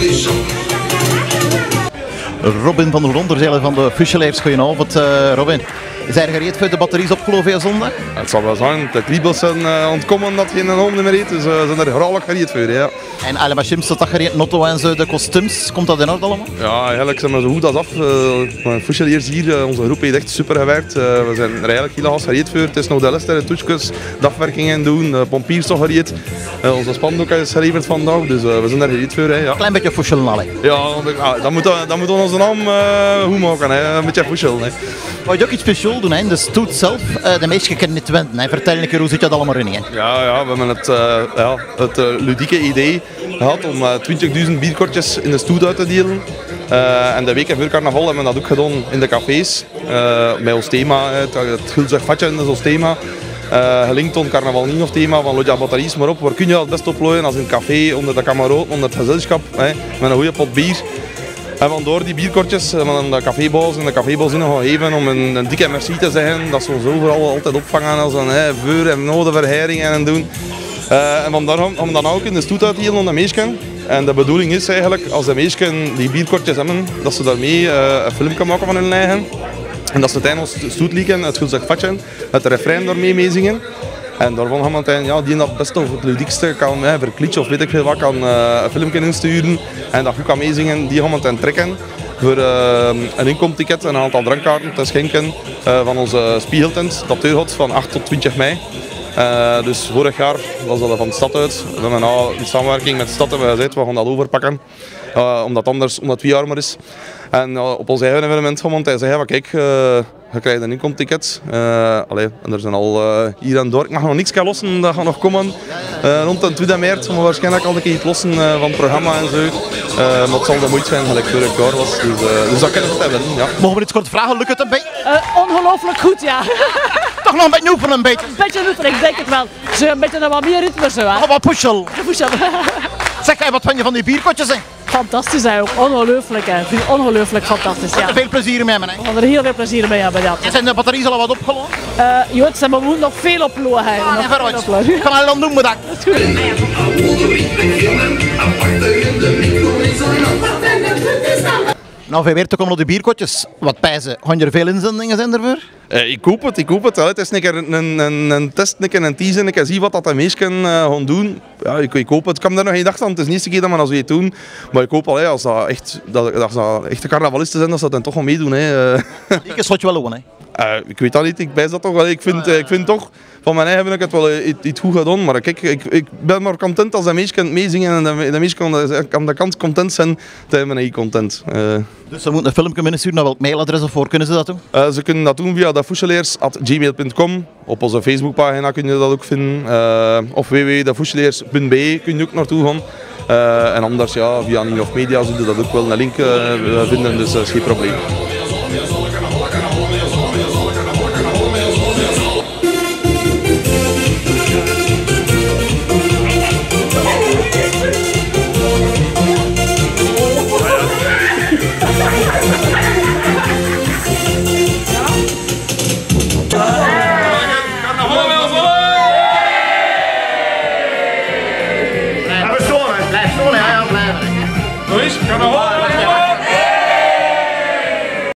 beijão Robin van der Ronderzeilen van de Fuselaars. Goedenavond, uh, Robin. Zijn er gereed voor de batteries opgelopen via Het zal wel zijn. De kriebels zijn uh, ontkomen dat je een home meer heeft. Dus uh, zijn er graag gereed voor. Ja. En alle machines dat gereed, Notto en zo, de kostuums, komt dat in orde allemaal? Ja, eigenlijk zijn we zo goed als af. Uh, hier, onze groep heeft echt super gewerkt. we zijn er eigenlijk heel gereed voor. Het is nog de les de toetsjes, dagwerkingen doen, de pompiers toch gereed. onze spandoek is geleverd vandaag, dus we zijn er gereed voor. Hè, ja. Klein beetje fusselen alle. Ja, dat moet, dat moet onze naam goed maken, hè. een beetje fusselen. Wou je ook iets speciaals doen, hè? de stoet zelf, uh, de meisjes kunnen niet wenden. Hè? Vertel een keer hoe zit dat allemaal in? Hè? Ja, ja, we hebben het, uh, ja, het uh, ludieke idee gehad om 20.000 bierkortjes in de stoet uit te delen. en de weken voor carnaval hebben we dat ook gedaan in de cafés. met ons thema, het, het gulzig vatje is ons thema. Uh, gelinkt aan carnaval niet of thema van Lodja batteries maar op. Waar kun je het best oplooien als in het café, onder de kameraden, onder het gezelschap, hè, met een goede pot bier. En die bierkortjes van de cafébaas en de cafébaas in gaan geven om een, dikke merci te zeggen. Dat ze ons overal altijd opvangen als een hè, vuur en noden verheringen en doen. Uh, en om, om dan ook in de stoet uit te aan de meisjes. En de bedoeling is eigenlijk, als de meisjes die bierkortjes hebben, dat ze daarmee uh, een film maken van hun eigen. En dat ze tijdens de stoet lieken, het gulzig vatje, het refrein daarmee meezingen. En daarvan gaan we ja, die dat best of het ludiekste kan, hè, verklitje of weet ik veel wat, kan uh, een filmpje insturen. En dat goed kan meezingen, die gaan we trekken voor uh, een inkomticket en een aantal drankkaarten te schenken uh, van onze spiegeltent, dat deurhoudt van 8 tot 20 mei. Uh, dus vorig jaar was dat van de stad uit. We hebben nou in samenwerking met de stad hebben we gezegd, we gaan dat overpakken. Omdat anders, omdat het armer is. En op ons eigen evenement gaan we zeggen, kijk, je krijgt een inkomticket. Uh, allee, en er zijn al uh, hier en door. Ik mag nog niks lossen, dat gaat nog komen. Uh, rond de 2 maart gaan we waarschijnlijk al een keer iets lossen van het programma en zo. maar het zal de moeite zijn, gelijk vorig jaar was. Dus, dus dat kunnen we hebben. Ja. Mogen we iets kort vragen? Lukt het een beetje? ongelooflijk goed, ja. Toch nog een beetje oefenen, een beetje? Een beetje oefenen, ik denk het wel. Zo een beetje wat meer ritme zo. Hè. Oh, wat pushel. pushel. zeg jij, wat vind je van die bierkotjes? Hè? Fantastisch hè, ook ongelooflijk hè. Vind ongelooflijk fantastisch. Ja. veel plezier mee hebben hè? We gaan er heel veel plezier mee hebben. Ja. En zijn de batterieën al wat opgelopen? Uh, Jood, ze hebben nog veel oplopen. Hè. Ah, nog veel oplopen. Ik kan al dan doen bedankt. Dat is goed. Nou, weer te komen op de bierkotjes. Wat pijzen, gaan er veel inzendingen zijn ervoor? Uh, ik koop het, ik koop het. Het is een, keer een, een, een test, een, keer een teaser, een keer zie wat dat de meesten uh, gaan doen. Ja, ik, ik koop het. Ik kan daar nog geen dag aan. Het is niet de eerste keer dat we dat zo doen. Maar ik hoop al, hè, als dat echt, dat, dat, dat echte carnavalisten zijn, dat ze dat dan toch wel meedoen. Hè. Ik wat je wel doen, hè? Uh, ik weet dat niet, ik bijs dat toch wel. Ik vind, ik vind toch, van mijn eigen heb ik het wel iets goed gedaan. Maar kijk, ik, ik ben maar content als de meesten meezingen en de, de meesten aan de kant content zijn, dan ben ik content. Uh. Dus ze moeten een filmpje binnensturen naar welk mailadres of voor kunnen ze dat doen? Uh, ze kunnen dat doen via dafoucheleers.gmail.com. Op onze Facebookpagina kun je dat ook vinden. Uh, of www.dafoucheleers.be kun je ook naartoe gaan. Uh, en anders ja, via New of Media zullen dat ook wel een link vinden, dus dat is geen probleem. Carnaval!